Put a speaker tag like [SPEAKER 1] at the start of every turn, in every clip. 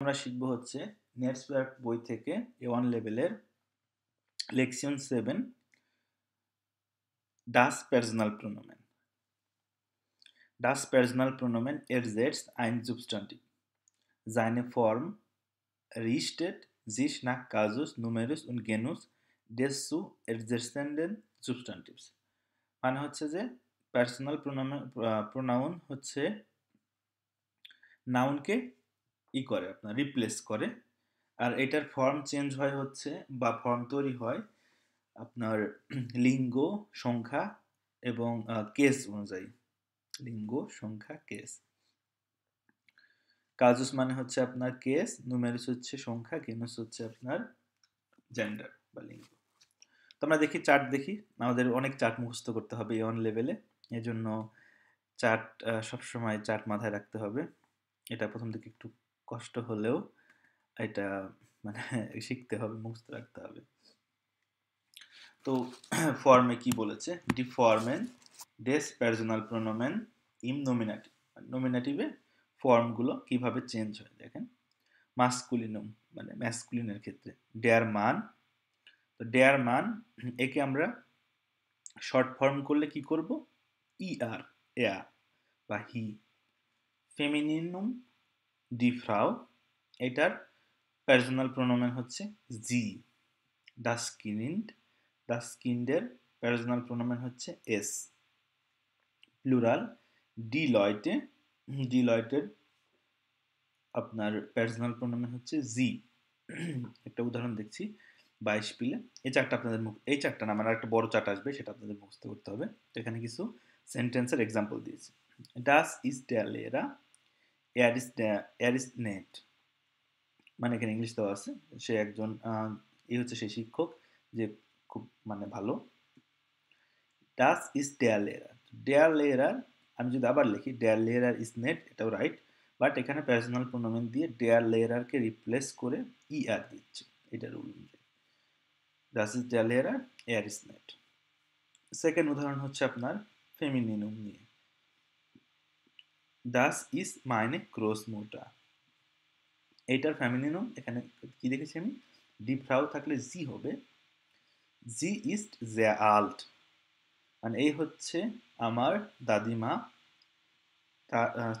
[SPEAKER 1] আমরা শিখব হচ্ছে নেটস নেটসওয়ার্ক বই থেকে এ ওয়ান লেভেলের লেকশন সেভেন ডাস পার্সোনাল প্রোনোমেন ডাস পার্সোনাল প্রোনোমেন এর জেডস আইন সুবস্টান্টিভ জাইনে ফর্ম রিস্টেড জিস না কাজুস নুমেরুস উন গেনুস ডেসু এডজেসেন্ডেন সুবস্টান্টিভস মানে হচ্ছে যে পার্সোনাল প্রোনাউন হচ্ছে নাউনকে ই করে আপনার রিপ্লেস করে। আর এটার ফর্ম চেঞ্জ হয় হচ্ছে বা ফর্ম তৈরি হয় আপনার লিঙ্গ, সংখ্যা এবং কেস অনুযায়ী। লিঙ্গ, সংখ্যা কেস কাজুস মানে হচ্ছে আপনার কেস নুমেরিস হচ্ছে সংখ্যা গেনুস হচ্ছে আপনার জেন্ডার বা লিঙ্গ। তো আমরা দেখি চার্ট দেখি। আমাদের অনেক চার্ট মুখস্থ করতে হবে অন লেভেলে এই জন্য চার্ট সবসময় চার্ট মাথায় রাখতে হবে। এটা প্রথম দিকে একটু কষ্ট হলেও এটা মানে শিখতে হবে, মুখস্থ রাখতে হবে। তো ফর্মে কি বলেছে? ডি ফর্মেন ডেস পার্সোনাল প্রোনোমেন ইম নমিনাটিভ নমিনাটিভে ফর্মগুলো কীভাবে চেঞ্জ হয় দেখেন? মাস্কুলিনম মানে ম্যাসকুলিনের ক্ষেত্রে। ডেয়ার মান তো ডেয়ার মান একে আমরা শর্ট ফর্ম করলে কি করব? ই আর এয়া বা হি ফেমিনিনুম ডি ফ্রাও, এটার পার্সোনাল প্রোনোমেন হচ্ছে জি। ডাস কিনিন্ড ডাস কিন্ডের পার্সোনাল প্রোনোমেন হচ্ছে এস। প্লুরাল, ডি লয়টে, ডি লয়টের আপনার পার্সোনাল প্রোনোমেন হচ্ছে জি। একটা উদাহরণ দেখছি, বাইশ পিলে। এই চারটা আপনাদের মুখ, এই চারটা না মানে একটা বড় চার্ট আসবে, সেটা আপনাদের মুখস্থ করতে হবে। তো এখানে কিছু সেন্টেন্সের এক্সাম্পল দিয়েছি। ডাস ইজ ড্যালেরা এয়ার ইস এয়ার ইস নেট। মানে এখানে ইংলিশ দেওয়া আছে। সে একজন এই হচ্ছে সেই শিক্ষক যে খুব মানে ভালো। ডাস ইজ ডেয়ার লেয়ার ডেয়ার লেয়ার আমি যদি আবার লিখি ডেয়ার লেয়ার ইজ নেট এটাও রাইট বাট এখানে পার্সোনাল প্রোনোমেন দিয়ে ডেয়ার লেয়ারকে রিপ্লেস করে ই আর দিচ্ছে। এটা রুল ডাস ইজ ডেয়ার লেয়ার এয়ার ইজ নেট সেকেন্ড উদাহরণ হচ্ছে আপনার ফেমিনিনুম নিয়ে। ডাস ইজ মাইনে ক্রোস মোটা এইটার ফ্যামিলিনুম এখানে কি দেখেছি আমি? ডি ফ্রাউ থাকলে জি হবে। জি ইজ জে আল্ট মানে এই হচ্ছে আমার দাদিমা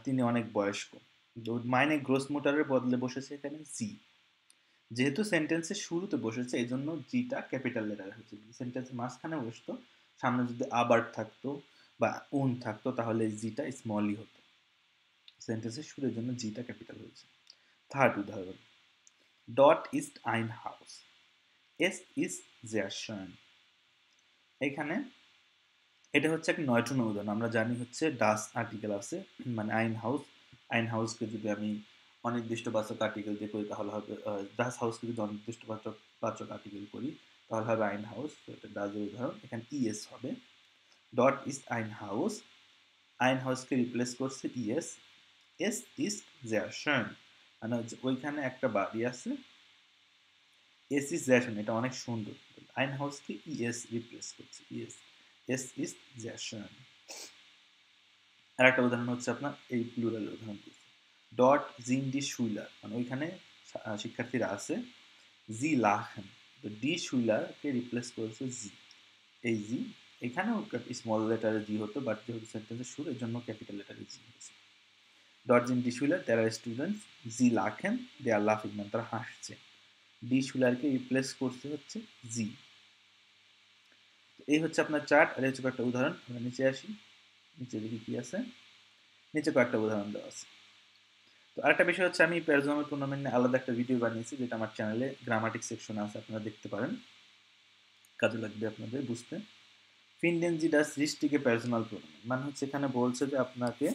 [SPEAKER 1] তিনি অনেক বয়স্ক। মাইনে গ্রোস মোটারের বদলে বসেছে এখানে জি যেহেতু সেন্টেন্সের শুরুতে বসেছে এই জন্য জিটা ক্যাপিটাল লেটার হয়েছে সেন্টেন্সের মাঝখানে বসতো, সামনে যদি আবার থাকতো বা উন থাকতো, তাহলে জিটা স্মলই হতো। সেন্টেন্সের শুরুর জন্য জিটা ক্যাপিটাল হয়েছে। থার্ড উদাহরণ ডট ইস্ট আইন হাউস এস ইস জেয়াশন এখানে এটা হচ্ছে একটা নয়টন উদাহরণ, আমরা জানি হচ্ছে ডাস আর্টিকেল আছে মানে আইন হাউস আইন হাউসকে যদি আমি অনির্দিষ্ট বাচক আর্টিকেল দিয়ে করি, তাহলে হবে ডাস হাউসকে যদি অনির্দিষ্ট বাচক আর্টিকেল করি, তাহলে হবে আইন হাউস তো এটা ডাজের উদাহরণ, এখানে ইএস হবে। ডট ইস্ট আইন হাউস আইন হাউসকে রিপ্লেস করছে ইএস এস ইস জেয়াশন মানে ওইখানে একটা বাড়ি আছে। এস ইস জ্যাশন এটা অনেক সুন্দর। আইন হাউসকে ইএস রিপ্লেস করছে। ইএস এস ইস জ্যাশন আর একটা উদাহরণ হচ্ছে আপনার, এই প্লুরালের উদাহরণ দিয়েছে ডট জিন ডি শুইলার মানে ওইখানে শিক্ষার্থীরা আছে। জি লাখেন তো ডি শুইলারকে রিপ্লেস করেছে জি এই জি এখানেও স্মল লেটারে জি হতো বাট যেহেতু সেন্টেন্সের শুরু, এর জন্য ক্যাপিটাল লেটারে জি হয়েছে। জিন ডি শুইলার দেয়ার আর স্টুডেন্টস জি লাখেন দে আর লাফিং মানে তারা হাসছে। ডি শুলারকে রিপ্লেস করতে হচ্ছে জি এই হচ্ছে আপনার চার্ট আর হচ্ছে কয়েকটা উদাহরণ, আমরা নিচে আসি। নিচে দেখি কি আছে। নিচে কয়েকটা উদাহরণ দেওয়া আছে। তো আরেকটা বিষয় হচ্ছে, আমি প্যারাজোনাল টুর্নামেন্ট নিয়ে আলাদা একটা ভিডিও বানিয়েছি, যেটা আমার চ্যানেলে গ্রামাটিক সেকশন আছে, আপনারা দেখতে পারেন। কাজে লাগবে আপনাদের বুঝতে। ফিনডেনজি ডাস রিস্টিকে প্যারাজোনাল টুর্নামেন্ট মানে হচ্ছে এখানে বলছে যে আপনাকে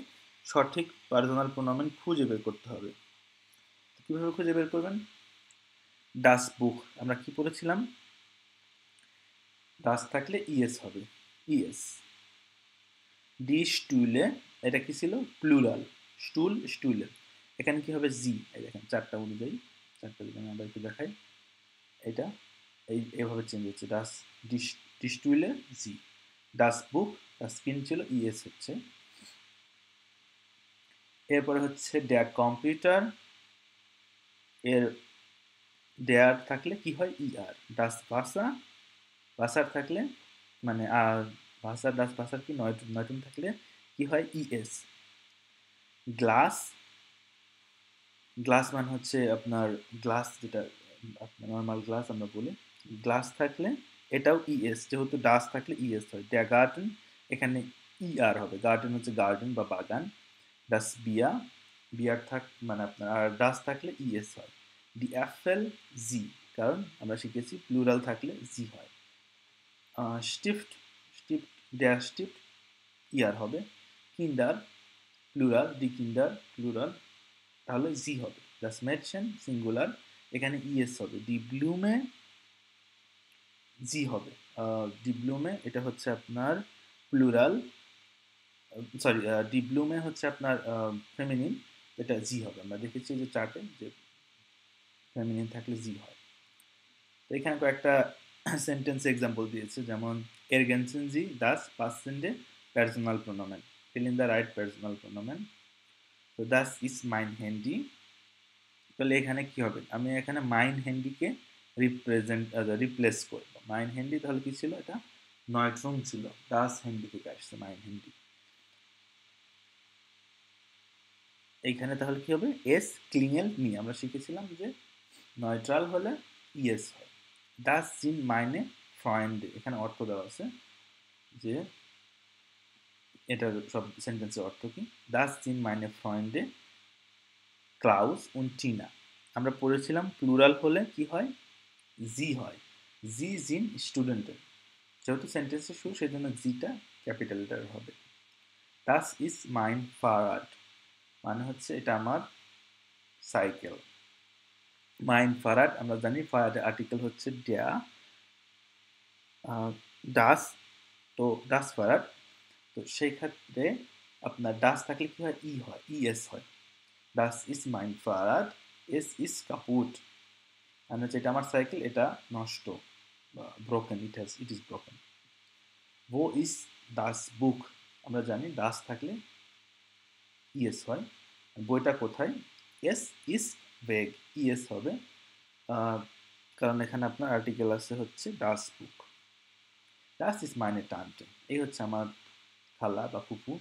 [SPEAKER 1] সঠিক পার্সোনাল প্রোনামেন্ট খুঁজে বের করতে হবে। কীভাবে খুঁজে বের করবেন? ডাস বুক আমরা কি পড়েছিলাম? ডাস থাকলে ইএস হবে। ইএস ডি স্টুলে এটা কি ছিল? প্লুরাল স্টুল স্টুলে এখানে কি হবে? জি এই দেখেন, চারটা অনুযায়ী। চারটা যদি আমি আবার একটু দেখাই। এটা এই, এভাবে চেঞ্জ হচ্ছে। ডাস ডিস ডিস্টুইলে জি ডাস বুক ডাস স্ক্রিন ছিল ইএস হচ্ছে। এরপরে হচ্ছে ড্যাক কম্পিউটার, এর দেয়ার থাকলে কি হয়? ই আর ডাস ভাষা ভাষার থাকলে মানে আর ভাষা ডাস ভাষার কি? নয়টুন নয়টুন থাকলে কি হয়? ইএস গ্লাস গ্লাস মানে হচ্ছে আপনার গ্লাস যেটা নর্মাল গ্লাস আমরা বলি গ্লাস থাকলে এটাও ইএস যেহেতু ডাস থাকলে ইএস হয়। ড্যা গার্ডেন এখানে ই আর হবে। গার্ডেন হচ্ছে গার্ডেন বা বাগান। ডাস বিয়া বিয়ার থাক মানে আপনার আর ডাস থাকলে ইএস হয় ডি অ্যাফেল জি কারণ আমরা শিখেছি প্লুরাল থাকলে জি হয় স্টিফট স্টিফট ড্যাশ স্টিফট ইয়ার হবে কিন্ডার প্লুরাল ডি কিন্ডার প্লুরাল তাহলে জি হবে দাস মেডসেন সিঙ্গুলার এখানে ইএস হবে ডি ব্লুমে জি হবে ডি ব্লুমে এটা হচ্ছে আপনার প্লুরাল সরি ডি ব্লুমে হচ্ছে আপনার ফেমিনিন এটা জি হবে। আমরা দেখেছি যে চার্টে যে ফেমিনিন থাকলে জি হয়। তো এখানে কয়েকটা সেন্টেন্স এক্সাম্পল দিয়েছে, যেমন এরগেনসেন জি দাস পার্সেন্টে পার্সোনাল প্রোনোমেন fill in the right personal pronomen. তো দাস ইজ মাইন হ্যান্ডি তাহলে এখানে কি হবে? আমি এখানে মাইন হ্যান্ডিকে রিপ্রেজেন্ট রিপ্লেস করব। মাইন হ্যান্ডি তাহলে কি ছিল এটা? নয়ট্রুম ছিল দাস হ্যান্ডি থেকে আসছে মাইন হ্যান্ডি এইখানে তাহলে কি হবে? এস ক্লিংয়েল মি আমরা শিখেছিলাম যে নয়ট্রাল হলে ইএস হয়। দাস জিন মাইনে ফ্রয়েন্ড এখানে অর্থ দেওয়া আছে যে এটার সব সেন্টেন্সের অর্থ কি? দাস জিন মাইনে ফ্রয়েন্ডে ক্লাউস উন টিনা আমরা পড়েছিলাম প্লুরাল হলে কি হয়? জি হয়। জি জিন স্টুডেন্টের যেহেতু সেন্টেন্সের শুরু সেই জন্য জিটা ক্যাপিটাল লেটার হবে। দাস ইজ মাইন ফারাড মানে হচ্ছে এটা আমার সাইকেল মাইন ফারাড আমরা জানি ফারাডের আর্টিকেল হচ্ছে ড্যা ডাস তো ডাস ফারাড তো সেই ক্ষেত্রে আপনার ডাস থাকলে কি হয়? ই হয় ইএস হয়। ডাস ইজ মাইন ফারাড এস ইজ কাপুট মানে হচ্ছে এটা আমার সাইকেল এটা নষ্ট বা broken it has it is broken ও ইজ দাস বুক আমরা জানি দাস থাকলে ইএস হয়। বইটা কোথায়? এস ইস বেগ ইএস হবে কারণ এখানে আপনার আর্টিকেল আছে হচ্ছে ডাস বুক ডাস ইস মাইনে টানটে এই হচ্ছে আমার খালা বা ফুপু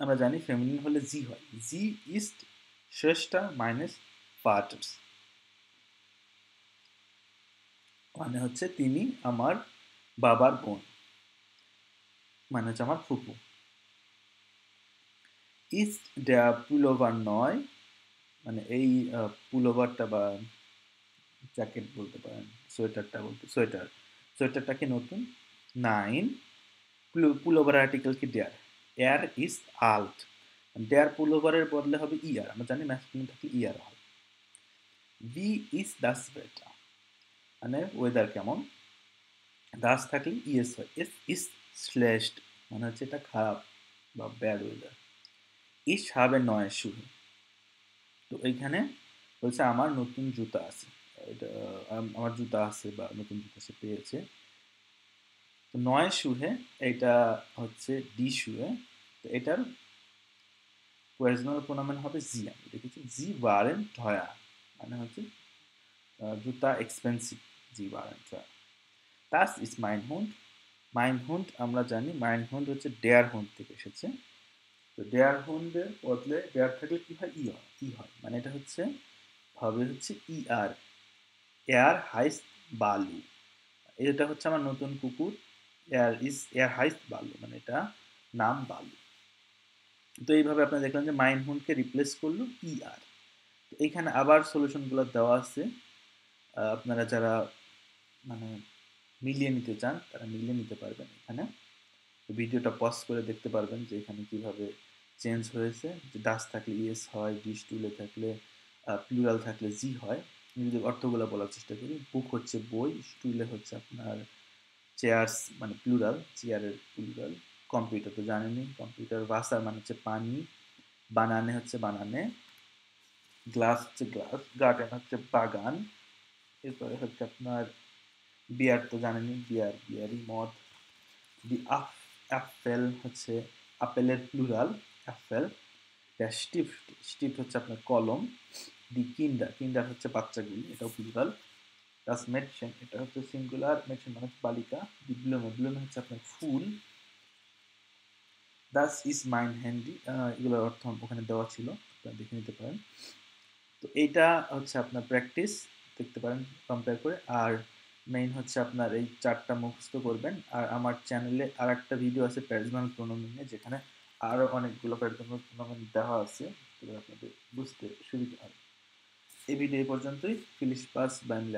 [SPEAKER 1] আমরা জানি ফেমিনিন হলে জি হয়। জি ইস্ট শ্রেষ্ঠা মাইনাস ফাটার্স মানে হচ্ছে তিনি আমার বাবার বোন। মানে হচ্ছে আমার ফুপু ইস্ট দ্য পুলোভার নয় মানে এই পুলোভারটা বা জ্যাকেট বলতে পারেন সোয়েটারটা বলতে সোয়েটার সোয়েটারটা কি নতুন নাইন পুলোভার আর্টিকেল কি ডেয়ার এয়ার ইজ আল্ট ডেয়ার পুলোভারের বদলে হবে ইয়ার আমরা জানি ম্যাসকুলিন থাকলে ইয়ার হয়। বি ইজ দাস বেটা মানে ওয়েদার কেমন? দাস থাকলে ইয়েস হয় ইস স্লেশড মানে হচ্ছে এটা খারাপ বা ব্যাড ওয়েদার ইস হবে নয় শুরু তো এইখানে বলছে আমার নতুন জুতা আছে। এটা আমার জুতা আছে বা নতুন জুতা সে পেয়েছে। তো নয় শুহে এটা হচ্ছে ডি শুহে তো এটার পার্সোনাল প্রোনামেন হবে জি আমি দেখেছি। জি ওয়ারেন ঠয়া মানে হচ্ছে জুতা এক্সপেন্সিভ জি ওয়ারেন ঠয়া তাস ইস মাইন হুন্ড মাইন হুন্ড আমরা জানি মাইন হুন্ড হচ্ছে ডেয়ার হুন্ড থেকে এসেছে। তো ডেয়ার হুন্ডের বদলে ডেয়ার থাকলে কি হয়? ই হয়। ই হয়। মানে এটা হচ্ছে হবে হচ্ছে ই আর। এয়ার হাইস বালু। এটা হচ্ছে আমার নতুন কুকুর। এয়ার ইস, এয়ার হাইস বালু। মানে এটা নাম বালু। তো এইভাবে আপনারা দেখলেন যে মাইন হুন্ডকে রিপ্লেস করল ই আর। এইখানে আবার সলিউশনগুলো দেওয়া আছে। আপনারা যারা মানে মিলিয়ে নিতে চান, তারা মিলিয়ে নিতে পারবেন এখানে। ভিডিওটা পজ করে দেখতে পারবেন যে এখানে কীভাবে চেঞ্জ হয়েছে, যে ডাস থাকলে ইএস হয় ডিস টুলে থাকলে প্লুরাল থাকলে জি হয়। যদি অর্থগুলো বলার চেষ্টা করি, বুক হচ্ছে বই স্টুলে হচ্ছে আপনার চেয়ার্স মানে প্লুরাল, চেয়ারের প্লুরাল। কম্পিউটার তো জানেনি কম্পিউটার ভাষা মানে হচ্ছে পানি, বানানে হচ্ছে বানানে, গ্লাস হচ্ছে গ্লাস, গার্ডেন হচ্ছে বাগান, এরপরে হচ্ছে আপনার বিয়ার তো জানেনি বিয়ার, বিয়ারি, মদ, দি আফ অ্যাপেল হচ্ছে আপেলের প্লুরাল। অ্যাপেল স্টিফট স্টিফট হচ্ছে আপনার কলম, দি কিন্ডার কিন্ডার হচ্ছে বাচ্চাগুলি, এটাও প্লুরাল দাস মেডসেন এটা হচ্ছে সিঙ্গুলার মেডসেন মানে বালিকা, দি ব্লুমে ব্লুমে হচ্ছে আপনার ফুল দাস ইজ মাইন হ্যান্ডি এগুলোর অর্থ ওখানে দেওয়া ছিল, আপনারা দেখে নিতে পারেন। তো এইটা হচ্ছে আপনার প্র্যাকটিস দেখতে পারেন কম্পেয়ার করে, আর মেইন হচ্ছে আপনার এই চারটা মুখস্থ করবেন, আর আমার চ্যানেলে আর একটা ভিডিও আছে প্যারিজমাল প্রোনোমিনে যেখানে আরও অনেকগুলো প্যারিজমাল টুর্নামেন্ট দেওয়া আছে আপনাদের বুঝতে সুবিধা হবে। এই ভিডিও পর্যন্তই। Fleece pass band